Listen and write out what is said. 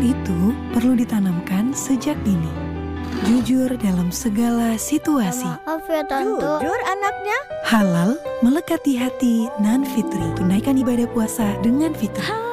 Hal itu perlu ditanamkan sejak dini. Jujur dalam segala situasi. Jujur anaknya. Halal melekat di hati Nan Fitri. Tunaikan ibadah puasa dengan fitrah.